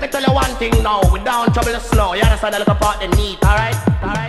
Let me tell you one thing now, we don't trouble the snow. You understand a little part the need, alright? Alright?